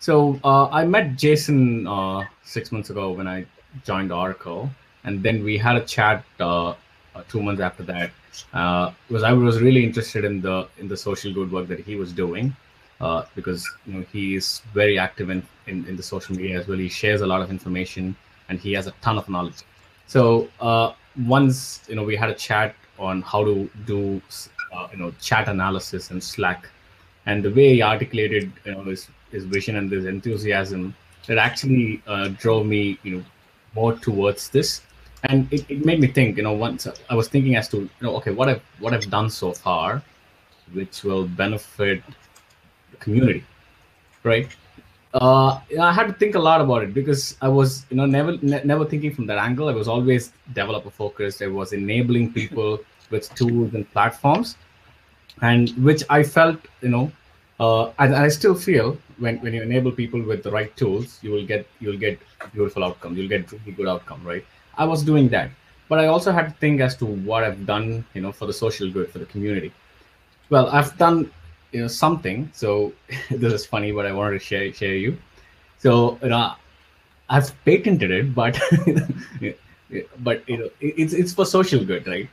So uh, I met Jason uh, six months ago when I joined Oracle, and then we had a chat uh, uh two months after that. Uh, because I was really interested in the in the social good work that he was doing, uh, because you know he is very active in, in in the social media as well. He shares a lot of information, and he has a ton of knowledge. So once you know we had a chat on how to do you know chat analysis in Slack and the way he articulated you know his, his vision and his enthusiasm that actually uh, drove me you know more towards this and it, it made me think you know once i was thinking as to you know okay what i've what i've done so far which will benefit the community right uh, I had to think a lot about it because I was, you know, never ne- never thinking from that angle. I was always developer focused. I was enabling people with tools and platforms, and which I felt, you know, uh, and, I still feel when, when you enable people with the right tools, you will get you'll get beautiful outcome. You'll get really good outcome, right? I was doing that, but I also had to think as to what I've done, you know, for the social good for the community. Well, I've done you know something. So this is funny, but I wanted to share share you. So you know, I've patented it, but but you know, it's it's for social good, right?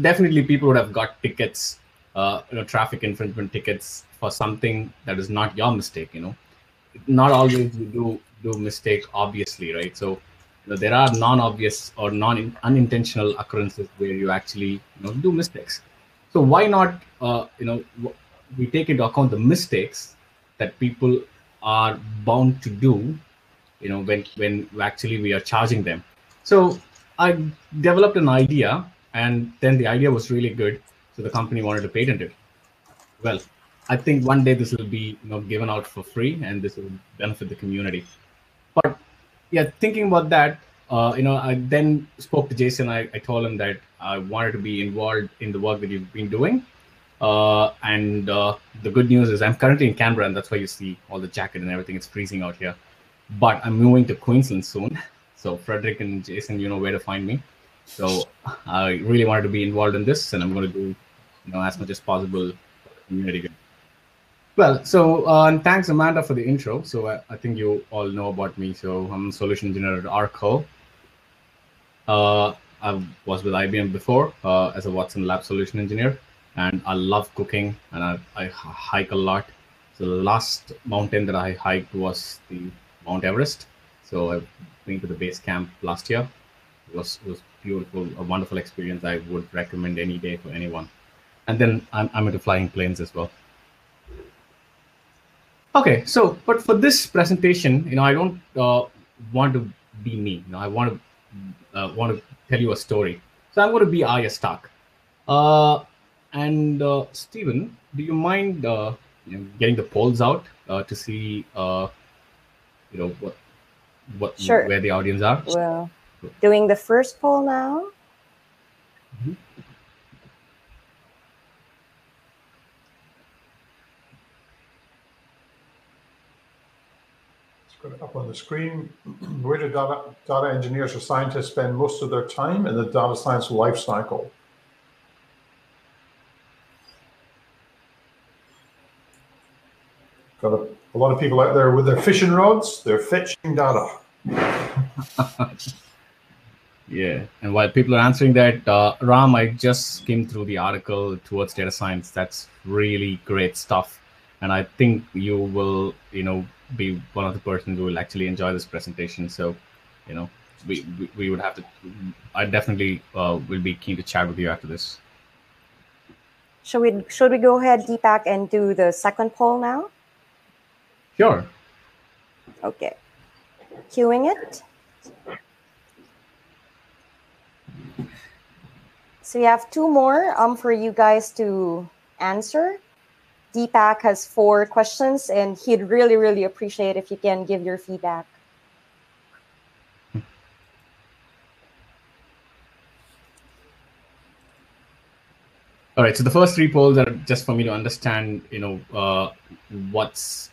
Definitely, people would have got tickets, uh, you know, traffic infringement tickets for something that is not your mistake you know. Not always you do do mistake obviously right? So you know, there are non-obvious or non unintentional occurrences where you actually you know do mistakes. So why not uh, you know we take into account the mistakes that people are bound to do you know when when actually we are charging them. So i developed an idea and then the idea was really good so the company wanted to patent it. Well I think one day this will be you know given out for free, and this will benefit the community. But yeah, thinking about that, uh, you know, I then spoke to Jason. I, I told him that I wanted to be involved in the work that you've been doing. Uh, and uh, the good news is I'm currently in Canberra, and that's why you see all the jacket and everything. It's freezing out here. But I'm moving to Queensland soon. So Frederick and Jason, you know where to find me. So I really wanted to be involved in this, and I'm going to do you know as much as possible community. Well, so uh, thanks Amanda for the intro. So I, I, think you all know about me. So I'm a solution engineer at Oracle. Uh, I was with IBM before uh, as a Watson Lab solution engineer, and I love cooking and I, I hike a lot. So the last mountain that I hiked was the Mount Everest. So I've been to the base camp last year. It was it was beautiful, a wonderful experience. I would recommend any day for anyone. And then I'm, I'm into flying planes as well. Okay, so but for this presentation, you know, I don't uh, want to be me. You know, I want to uh, want to tell you a story. So I'm going to be Arya Stark. Uh, and uh, Stephen, do you mind uh, you know, getting the polls out uh, to see, uh, you know, what what sure. where the audience are? Well, doing the first poll now. Mm -hmm. Up on the screen, where do data, data engineers or scientists spend most of their time in the data science lifecycle? Got a, a, lot of people out there with their fishing rods, they're fetching data. yeah, and while people are answering that, uh, Ram, I just skimmed through the article towards data science. That's really great stuff. And I think you will, you know, be one of the persons who will actually enjoy this presentation. So, you know, we, we, we would have to, I definitely uh, will be keen to chat with you after this. Should we, should we go ahead, Deepak, and do the second poll now? Sure. Okay. Queuing it. So we have two more um, for you guys to answer. Deepak has four questions, and he'd really, really appreciate if you can give your feedback. All right. So the first three polls are just for me to understand, you know, uh, what's,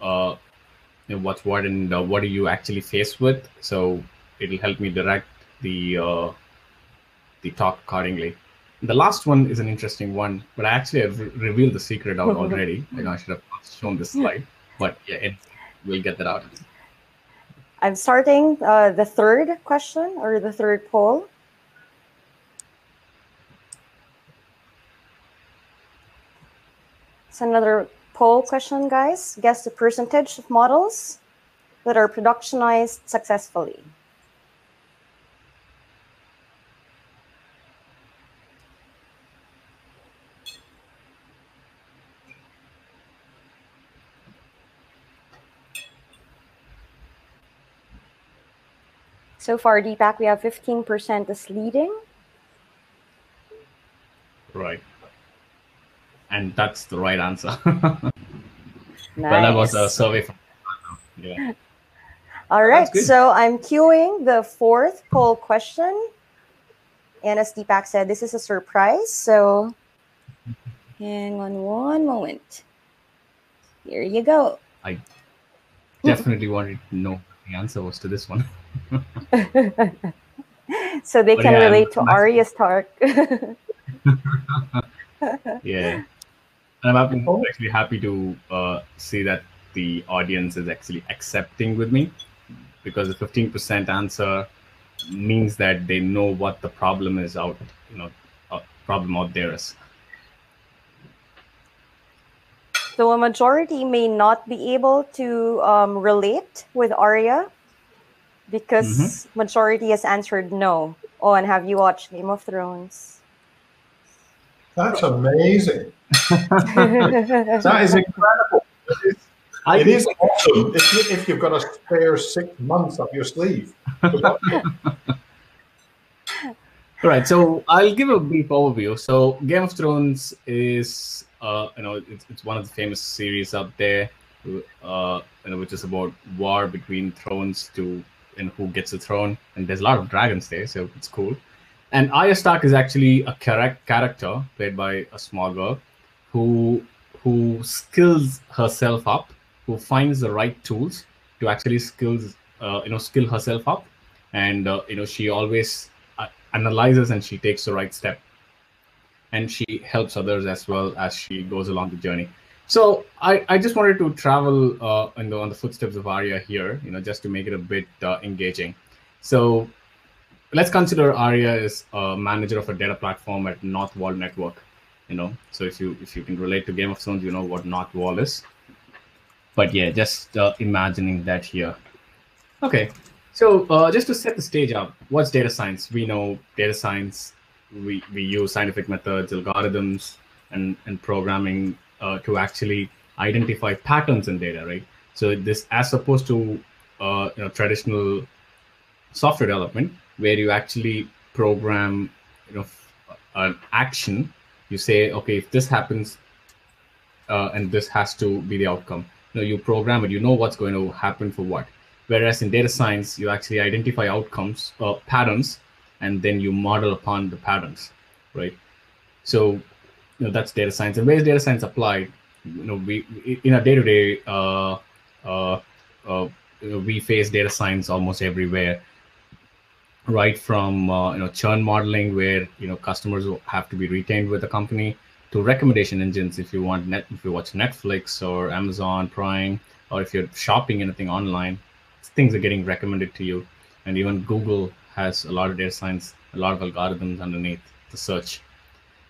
uh, you know, what's what and uh, what are you actually faced with. So it'll help me direct the uh, the talk accordingly. The last one is an interesting one, but I actually have re revealed the secret out already. I know I should have shown this slide. but yeah, it, we'll get that out. I'm starting uh, the third question or the third poll. It's another poll question, guys. Guess the percentage of models that are productionized successfully. So far, Deepak, we have 15% is leading. Right. And that's the right answer. Nice. Well, that was a survey from. Yeah. All right, so I'm queuing the fourth poll question. And as Deepak said, this is a surprise. So hang on one moment. Here you go. I definitely wanted to know what the answer was to this one. so they But can yeah, relate to nice. Arya's talk. Yeah. And I'm happy- actually happy to uh, see that the audience is actually accepting with me because the 15% answer means that they know what the problem is out, you know, uh, problem out there is. so a majority may not be able to um, relate with Arya because Mm-hmm. majority has answered no. Oh, and have you watched Game of Thrones? That's amazing. That is incredible. It is, I it think- is awesome if, you, if you've got a spare six months up your sleeve. All right, so I'll give a brief overview. So Game of Thrones is, uh, you know, it's, it's one of the famous series out there, uh, you know, which is about war between thrones to and who gets the throne. And there's a lot of dragons there, so it's cool. And Arya Stark is actually a character played by a small girl who who skills herself up, who finds the right tools to actually skills, uh, you know, skill herself up, and uh, you know she always uh, analyzes and she takes the right step and she helps others as well as she goes along the journey so i, I just wanted to travel uh, in the, on the footsteps of Arya here you know just to make it a bit uh, engaging. So let's consider Arya as a manager of a data platform at Northwall Network you know. So if you if you can relate to Game of Thrones you know what Northwall is. But yeah just uh, imagining that here. Okay. So uh, just to set the stage up, what's data science? We know data science. We, we use scientific methods, algorithms, and, and programming uh, to actually identify patterns in data, right? So this, as opposed to uh, you know traditional software development, where you actually program, you know, an action. You say, okay, if this happens, uh, and this has to be the outcome. You know, you program it. You know what's going to happen for what whereas in data science you actually identify outcomes uh, patterns and then you model upon the patterns right so you know that's data science. And where is data science applied? You know we in our day-to-day uh, uh, uh, we face data science almost everywhere. Right from uh, you know churn modeling where you know customers will have to be retained with the company to recommendation engines if you want net if you watch netflix or amazon prime or if you're shopping anything online things are getting recommended to you. And even google has a lot of data science a lot of algorithms underneath the search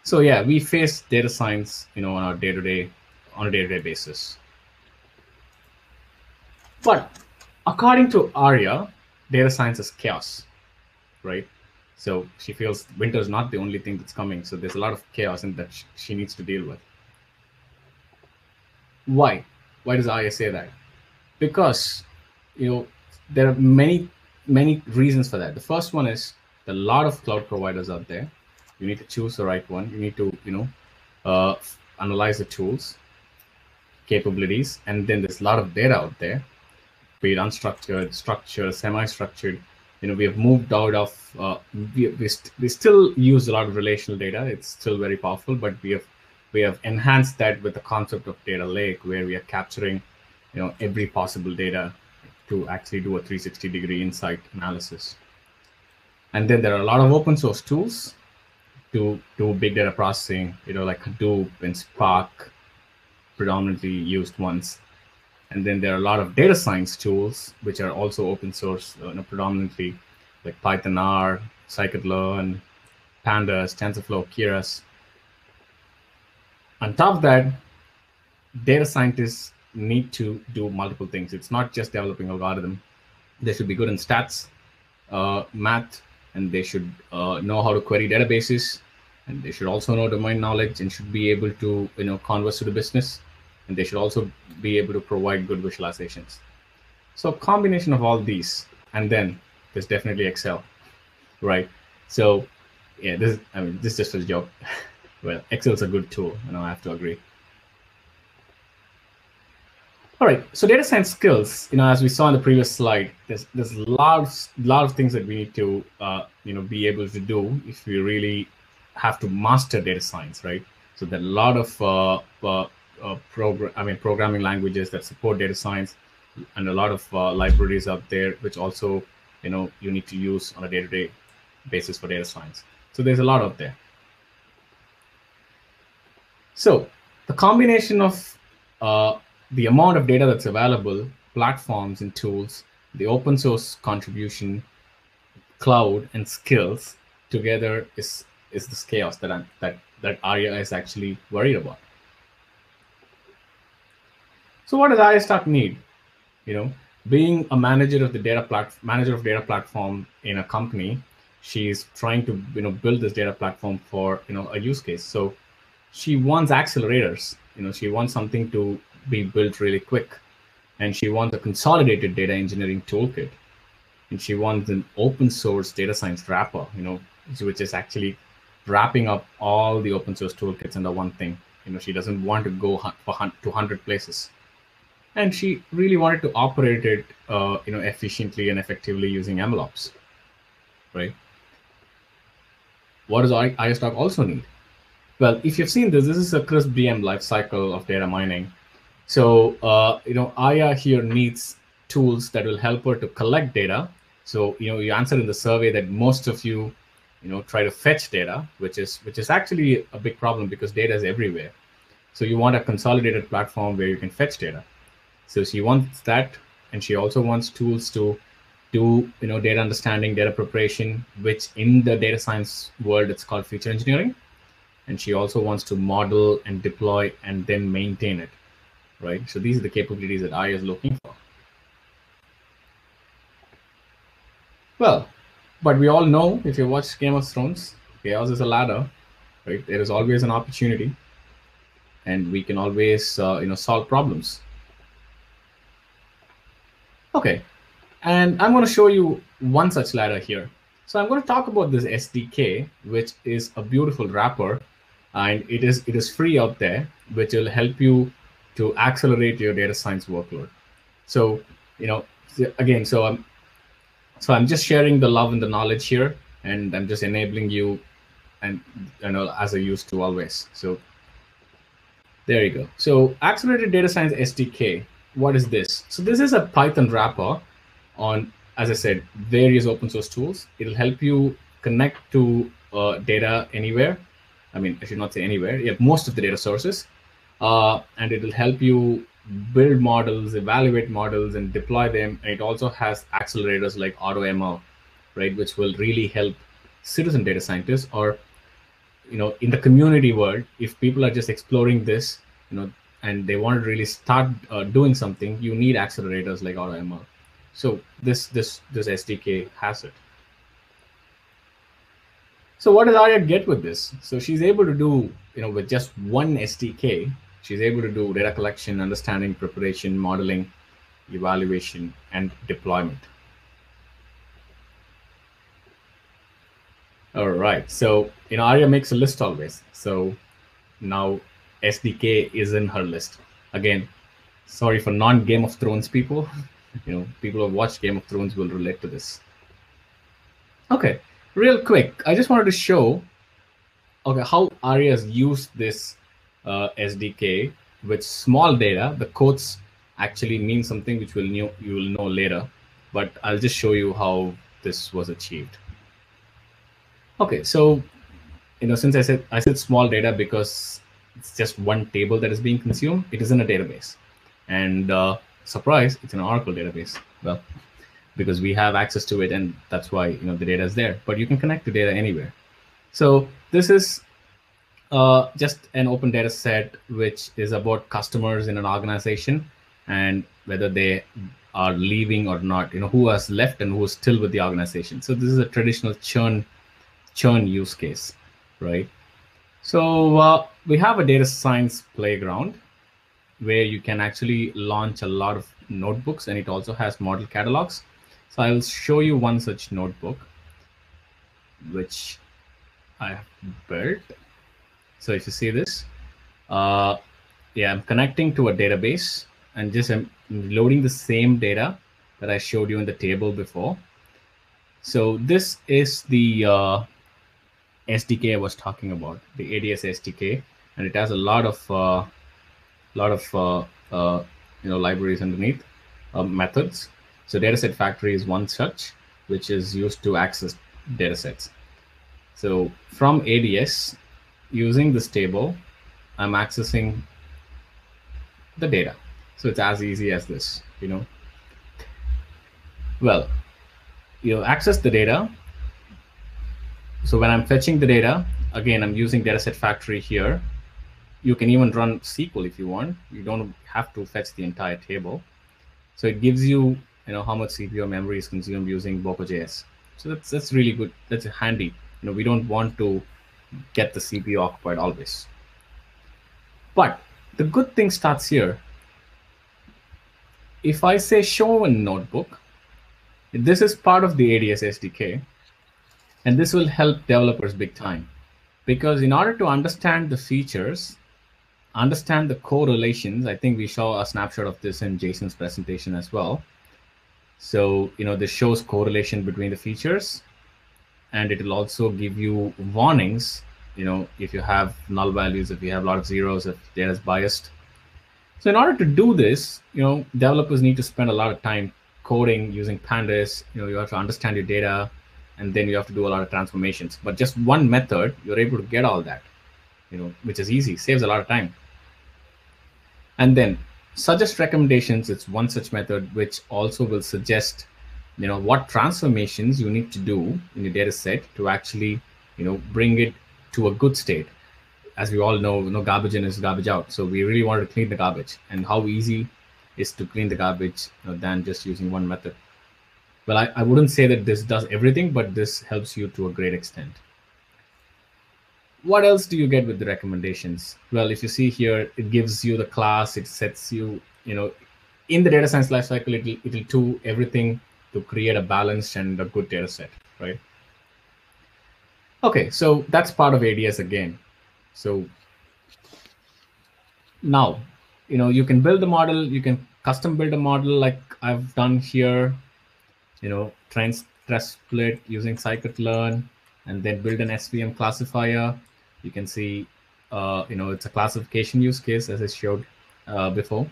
so yeah we face data science you know on our day-to-day on a day-to-day basis but according to Arya, data science is chaos, right? So she feels winter is not the only thing that's coming. So there's a lot of chaos and that she needs to deal with. Why? Why does Arya say that? Because you know there are many many reasons for that. The first one is a lot of cloud providers out there. You need to choose the right one. You need to you know uh, analyze the tools, capabilities, and then there's a lot of data out there be it unstructured, structured, semi-structured. You know, we have moved out of. Uh, we, we, st- we still use a lot of relational data. It's still very powerful, but we have we have enhanced that with the concept of data lake, where we are capturing, you know, every possible data to actually do a 360 degree insight analysis. And then there are a lot of open source tools to do big data processing. You know, like Hadoop and Spark, predominantly used ones And then there are a lot of data science tools, which are also open source, you know, predominantly like Python R, scikit-learn, Pandas, TensorFlow, Keras. On top of that, data scientists need to do multiple things. It's not just developing algorithm. They should be good in stats, uh, math, and they should uh, know how to query databases, and they should also know domain knowledge and should be able to you know converse to the business, and they should also be able to provide good visualizations. So a combination of all these, and then there's definitely Excel, right? So yeah, this I mean this is just a joke. well, Excel is a good tool, you know, I have to agree. All right, so data science skills, you know, as we saw in the previous slide, there's there's a lot of, things that we need to, uh, you know, be able to do if we really have to master data science, right? So there are a lot of uh, uh, uh, program, I mean, programming languages that support data science, and a lot of uh, libraries out there which also, you know, you need to use on a day-to-day basis for data science. So there's a lot out there. So the combination of uh, the amount of data that's available, platforms and tools, the open source contribution, cloud and skills together is is this chaos that I'm, that that Arya is actually worried about. So what does Arya Stark need? You know, being a manager of the data plat manager of data platform in a company, she's trying to you know build this data platform for you know a use case. So she wants accelerators. You know, she wants something to be built really quick. And she wants a consolidated data engineering toolkit. And she wants an open source data science wrapper, you know, which is actually wrapping up all the open source toolkits under one thing. You know, she doesn't want to go for to 100 places. And she really wanted to operate it, uh, you know, efficiently and effectively using MLOps, right? What does Arya Stark also need? Well, if you've seen this, this is a CRISP-DM lifecycle of data mining. So, uh, you know, Arya here needs tools that will help her to collect data. So, you know, you answered in the survey that most of you, you know, try to fetch data, which is which is actually a big problem because data is everywhere. So you want a consolidated platform where you can fetch data. So she wants that, and she also wants tools to do, you know, data understanding, data preparation, which in the data science world it's called feature engineering. And she also wants to model and deploy and then maintain it right? So these are the capabilities that I is looking for. Well, but we all know if you watch Game of Thrones, chaos is a ladder, right? There is always an opportunity, and we can always, uh, you know, solve problems. Okay, and I'm going to show you one such ladder here. So I'm going to talk about this SDK, which is a beautiful wrapper, and it is it is free out there, which will help you to accelerate your data science workload. So, you know, again, so I'm so I'm just sharing the love and the knowledge here, and I'm just enabling you, and you know, as I used to always. So there you go. So accelerated data science SDK. What is this? So this is a Python wrapper on, as I said, various open source tools. It'll help you connect to uh, data anywhere. I mean, I should not say anywhere. You have most of the data sources uh, and it will help you build models, evaluate models, and deploy them. And it also has accelerators like AutoML, right, which will really help citizen data scientists or you know in the community world. If people are just exploring this, you know, and they want to really start uh, doing something, you need accelerators like AutoML. So this this this SDK has it. So what does Arya get with this? So she's able to do, you know, with just one SDK, She's able to do data collection, understanding, preparation, modeling, evaluation, and deployment. All right. So, you know, Arya makes a list always. So now SDK is in her list. Again, sorry for non Game of Thrones people. you know, people who watched Game of Thrones will relate to this. Okay, real quick, I just wanted to show okay how Arya's used this uh, SDK with small data, the quotes actually mean something which will you will know later. But I'll just show you how this was achieved. Okay, so you know, since I said I said small data because it's just one table that is being consumed, it is in a database. And uh, surprise, it's an Oracle database. Well, because we have access to it, and that's why you know the data is there. But you can connect to data anywhere. So this is uh, just an open data set which is about customers in an organization and whether they are leaving or not. You know who has left and who is still with the organization. So this is a traditional churn churn use case, right? So uh, we have a data science playground where you can actually launch a lot of notebooks and it also has model catalogs. So I will show you one such notebook, which I have built. So if you see this, uh, yeah, I'm connecting to a database and just I'm loading the same data that I showed you in the table before. So this is the uh, SDK I was talking about, the ADS SDK, and it has a lot of uh, lot of uh, uh, you know libraries underneath uh, methods. So dataset factory is one such, which is used to access datasets. So from ADS, using this table, I'm accessing the data. So it's as easy as this, you know. Well, you access the data. So when I'm fetching the data, again, I'm using dataset factory here. You can even run SQL if you want. You don't have to fetch the entire table. So it gives you, you know, how much CPU memory is consumed using Bokeh.js. So that's that's really good. That's handy. You know, we don't want to get the CPU occupied always. But the good thing starts here. If I say show a notebook, this is part of the ADS SDK, and this will help developers big time. Because in order to understand the features, understand the correlations, I think we saw a snapshot of this in Jason's presentation as well. So, you know, this shows correlation between the features and it will also give you warnings you know if you have null values if you have a lot of zeros if data is biased. So in order to do this you know developers need to spend a lot of time coding using pandas. You know you have to understand your data and then you have to do a lot of transformations. But just one method you're able to get all that you know which is easy saves a lot of time. And then suggest recommendations. It's one such method which also will suggest you know what transformations you need to do in your data set to actually you know bring it to a good state. As we all know you know garbage in is garbage out. So we really wanted to clean the garbage. And how easy is to clean the garbage you know, than just using one method? Well I, I wouldn't say that this does everything but this helps you to a great extent. What else do you get with the recommendations? Well if you see here it gives you the class. It sets you you know in the data science lifecycle it'll it'll do everything to create a balanced and a good data set, right? Okay, so that's part of ADS again. So now, you know, you can build a model, you can custom build a model like I've done here, you know, train test split using scikit-learn, and then build an SVM classifier. You can see, uh, you know, it's a classification use case as I showed uh, before.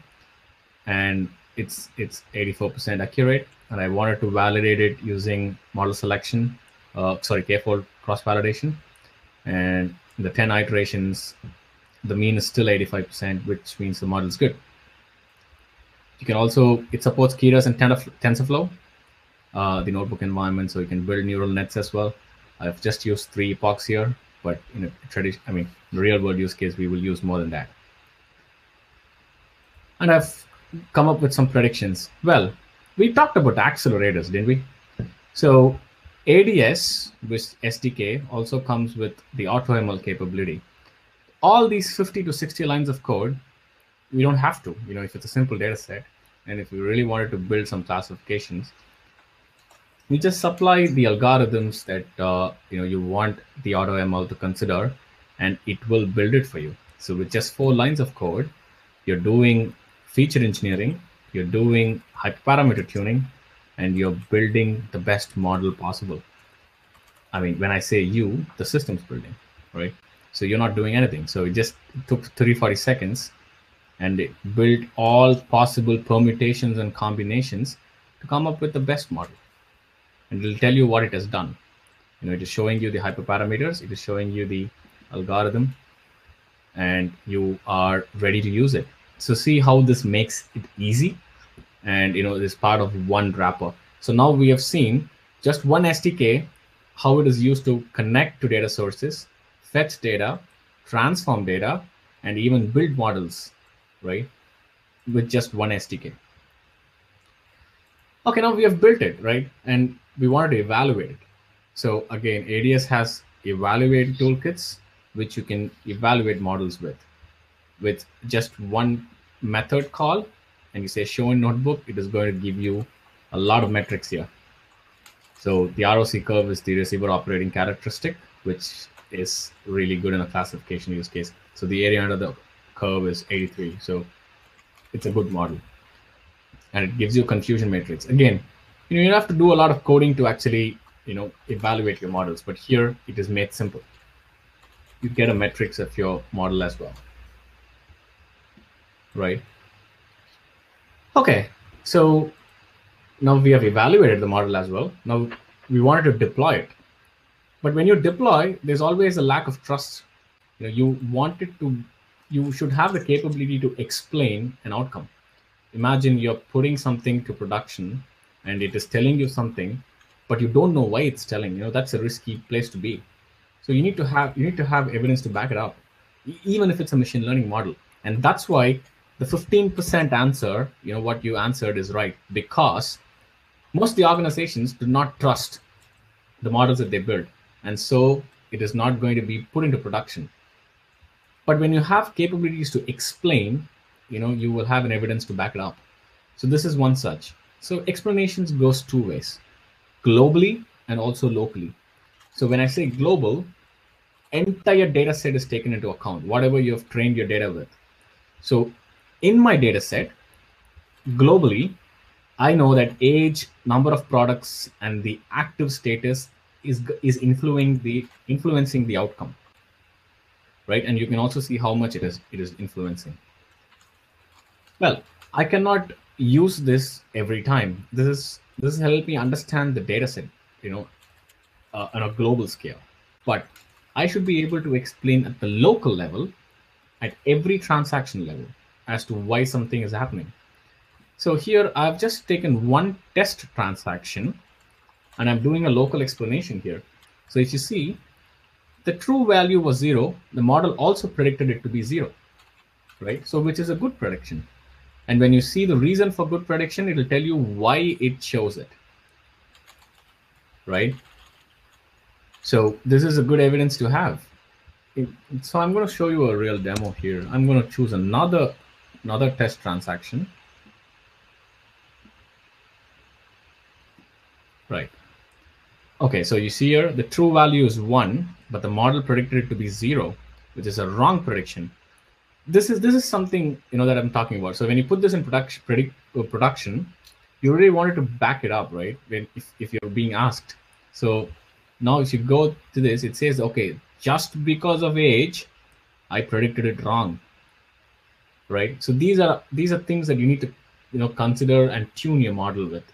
And it's it's 84% accurate and I wanted to validate it using model selection, uh, sorry, k-fold cross-validation. And the 10 iterations, the mean is still 85%, which means the model is good. You can also, it supports Keras and TensorFlow, uh, the notebook environment, so you can build neural nets as well. I've just used three epochs here, but in a tradition, I mean, in real world use case, we will use more than that. And I've come up with some predictions. Well, we talked about accelerators, didn't we? So ADS with SDK also comes with the AutoML capability. All these 50 to 60 lines of code, we don't have to, you know, if it's a simple data set. And if we really wanted to build some classifications, we just supply the algorithms that uh, you know you want the AutoML to consider, and it will build it for you. So with just four lines of code, you're doing feature engineering, you're doing hyperparameter tuning, and you're building the best model possible. I mean, when I say you, the system's building, right? So you're not doing anything. So it just took 30, 40 seconds and it built all possible permutations and combinations to come up with the best model. And it'll tell you what it has done. You know, it is showing you the hyperparameters, it is showing you the algorithm, and you are ready to use it. So see how this makes it easy and you know it is part of one wrapper. So now we have seen just one SDK, how it is used to connect to data sources, fetch data, transform data, and even build models, right? With just one SDK. Okay, now we have built it, right? And we wanted to evaluate it. So again, ADS has evaluate toolkits, which you can evaluate models with. With just one method call, and you say show in notebook, it is going to give you a lot of metrics here. So the ROC curve is the receiver operating characteristic, which is really good in a classification use case. So the area under the curve is 83. So it's a good model. And it gives you a confusion matrix. Again, you know, you have to do a lot of coding to actually, you know, evaluate your models. But here it is made simple. You get a metrics of your model as well. Right. Okay. So now we have evaluated the model as well. Now we wanted to deploy it. But when you deploy, there's always a lack of trust. You know, you wanted to, you should have the capability to explain an outcome. Imagine you're putting something to production and it is telling you something, but you don't know why it's telling. You know, that's a risky place to be. So you need to have you need to have evidence to back it up, even if it's a machine learning model. And that's why the 15% answer, you know, what you answered is right because most of the organizations do not trust the models that they build. And so it is not going to be put into production. But when you have capabilities to explain, you know, you will have an evidence to back it up. So this is one such. So explanations goes two ways, globally and also locally. So when I say global, entire data set is taken into account, whatever you have trained your data with. So in my data set, globally, I know that age, number of products, and the active status is is influencing the influencing the outcome. Right, and you can also see how much it is it is influencing. Well, I cannot use this every time. This is this is help me understand the data set, you know, uh, on a global scale. But I should be able to explain at the local level, at every transaction level, as to why something is happening. So here I've just taken one test transaction and I'm doing a local explanation here. So if you see, the true value was zero. The model also predicted it to be zero, right? So which is a good prediction. And when you see the reason for good prediction, it will tell you why it shows it, right? So this is a good evidence to have. So I'm going to show you a real demo here. I'm going to choose another another test transaction. Right. Okay, so you see here the true value is one, but the model predicted it to be zero, which is a wrong prediction. This is this is something you know that I'm talking about. So when you put this in production, predict, uh, production, you really wanted to back it up, right? When if, if you're being asked. So now if you go to this, it says, okay, just because of age, I predicted it wrong, right? So these are these are things that you need to you know consider and tune your model with.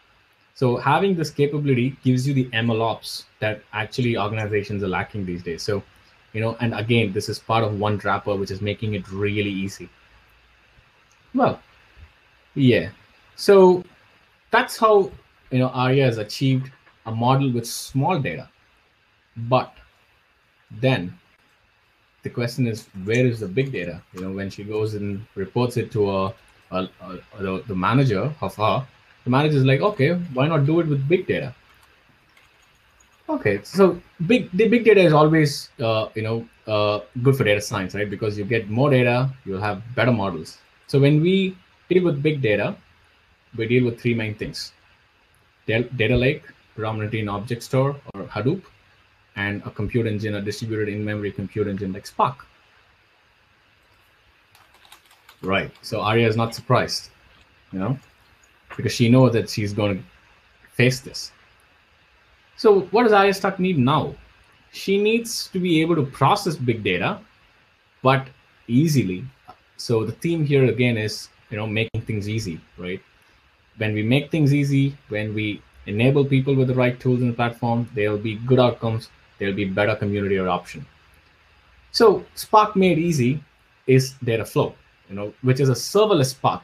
So having this capability gives you the MLOps that actually organizations are lacking these days. So, you know, and again, this is part of one wrapper, which is making it really easy. Well, yeah. So that's how you know Arya has achieved a model with small data. But then the question is, where is the big data? You know, when she goes and reports it to a, a, a, a the manager of her, the manager is like, okay, why not do it with big data? Okay, so big the big data is always uh, you know uh, good for data science, right? Because you get more data, you'll have better models. So when we deal with big data, we deal with three main things: data lake, predominantly in object store or Hadoop, and a compute engine, a distributed in-memory compute engine like Spark. Right. So Arya is not surprised, you know because she knows that she's going to face this. So what does Arya Stark need now? She needs to be able to process big data, but easily. So the theme here again is you know making things easy, right? When we make things easy, when we enable people with the right tools and platform, there will be good outcomes. There will be better community adoption. So Spark made easy is data flow, you know, which is a serverless Spark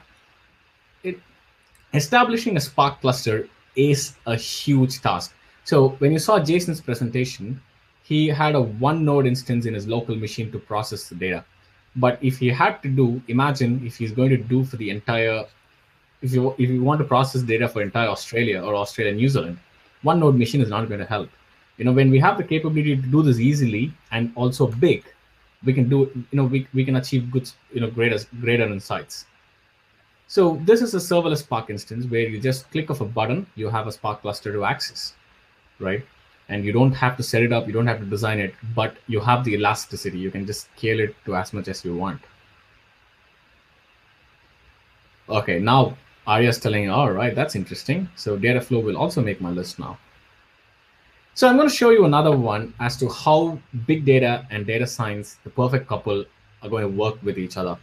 establishing a Spark cluster is a huge task. So when you saw Jason's presentation, he had a one node instance in his local machine to process the data. But if he had to do, imagine if he's going to do for the entire, if you if you want to process data for entire Australia or Australia New Zealand, one node machine is not going to help. You know, when we have the capability to do this easily and also big, we can do, you know, we, we can achieve good, you know, greater greater insights. So this is a serverless Spark instance where you just click of a button, you have a Spark cluster to access, right? And you don't have to set it up, you don't have to design it, but you have the elasticity. You can just scale it to as much as you want. Okay, now Arya's telling, all right, that's interesting. So Dataflow will also make my list now. So I'm going to show you another one as to how big data and data science, the perfect couple, are going to work with each other.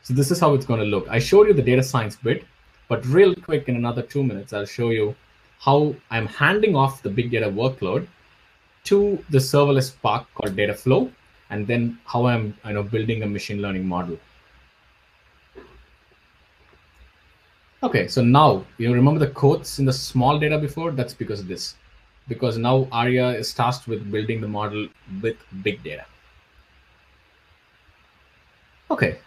So this is how it's going to look. I showed you the data science bit, but real quick in another two minutes, I'll show you how I'm handing off the big data workload to the serverless Spark called Dataflow, and then how I'm you know, building a machine learning model. Okay, so now you remember the quotes in the small data before? That's because of this. Because now Arya is tasked with building the model with big data. Okay,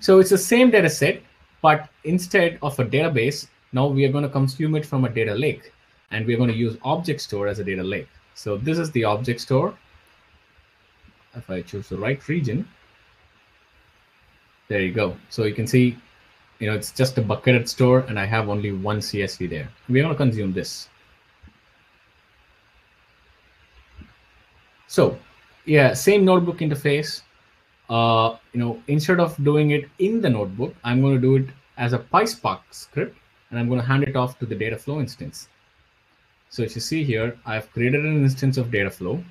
so it's the same data set, but instead of a database, now we are going to consume it from a data lake. And we're going to use object store as a data lake. So this is the object store. If I choose the right region, there you go. So you can see you know, it's just a bucketed store and I have only one CSV there. We're going to consume this. So yeah, same notebook interface. Uh, you know, instead of doing it in the notebook, I'm going to do it as a PySpark script, and I'm going to hand it off to the Dataflow instance. So if you see here, I've created an instance of Dataflow,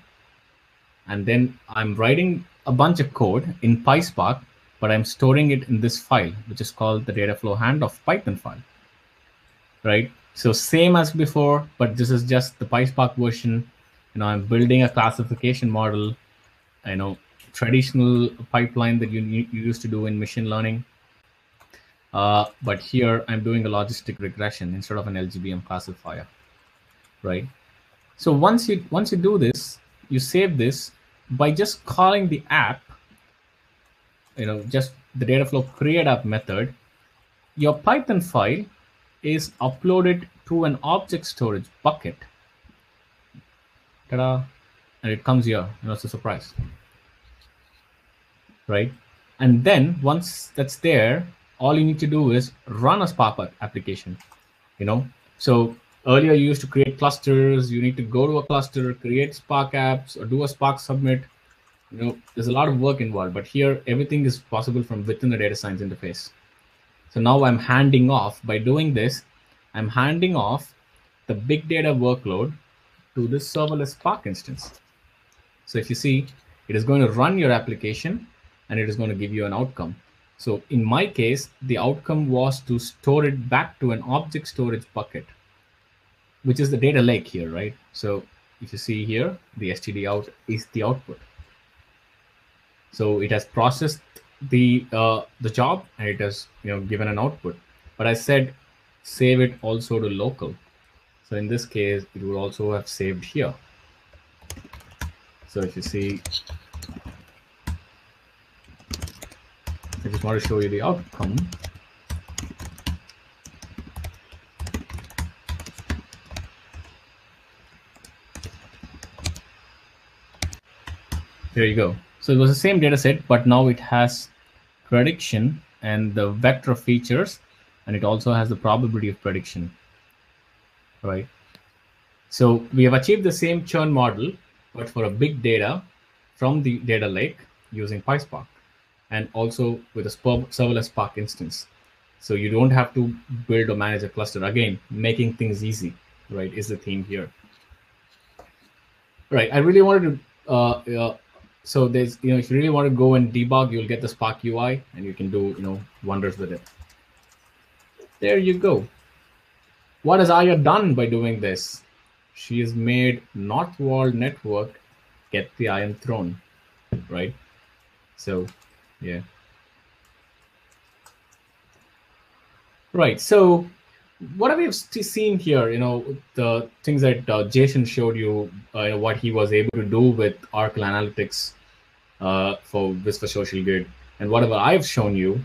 and then I'm writing a bunch of code in PySpark but I'm storing it in this file, which is called the Dataflow handoff Python file, right? So same as before, but this is just the PySpark version. You know, I'm building a classification model, you know, traditional pipeline that you, you used to do in machine learning. Uh, but here I'm doing a logistic regression instead of an LGBM classifier, right? So once you once you do this, you save this by just calling the app you know, just the Dataflow create app method, your Python file is uploaded to an object storage bucket. Ta-da! And it comes here, know, it's a surprise. Right? And then once that's there, all you need to do is run a Spark application. You know, so earlier you used to create clusters, you need to go to a cluster, create Spark apps, or do a Spark submit you know there's a lot of work involved but here everything is possible from within the data science interface so now i'm handing off by doing this i'm handing off the big data workload to this serverless spark instance so if you see it is going to run your application and it is going to give you an outcome so in my case the outcome was to store it back to an object storage bucket which is the data lake here right so if you see here the std out is the output so it has processed the uh, the job and it has you know given an output. But I said save it also to local. So in this case, it would also have saved here. So if you see, I just want to show you the outcome. There you go. So it was the same data set, but now it has prediction and the vector of features, and it also has the probability of prediction, right? So we have achieved the same churn model, but for a big data from the data lake using PySpark, and also with a serverless Spark instance. So you don't have to build or manage a cluster. Again, making things easy, right, is the theme here. Right, I really wanted to uh, uh, so there's you know if you really want to go and debug you'll get the spark ui and you can do you know wonders with it there you go what has Arya done by doing this? She has made northwall network get the iron throne right? So yeah. Right so what have we've seen here, you know, the things that uh, Jason showed you, uh, what he was able to do with Oracle Analytics uh, for this for Social Good, and whatever I've shown you,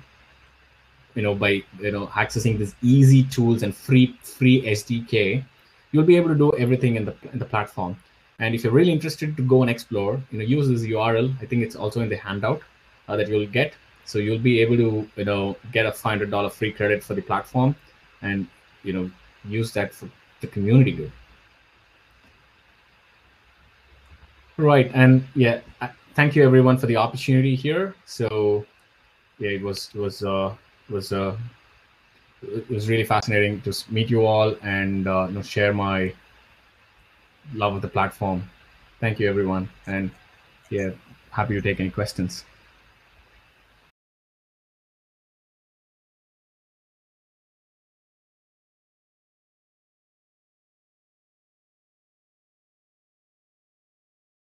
you know, by you know accessing these easy tools and free free SDK, you'll be able to do everything in the in the platform. And if you're really interested to go and explore, you know, use this URL. I think it's also in the handout uh, that you'll get. So you'll be able to, you know, get a $500 free credit for the platform, and you know, use that for the community good. Right, and yeah, thank you everyone for the opportunity here. So yeah, it was it was uh, was uh, it was really fascinating to meet you all and uh, you know share my love of the platform. Thank you everyone, and yeah, happy to take any questions.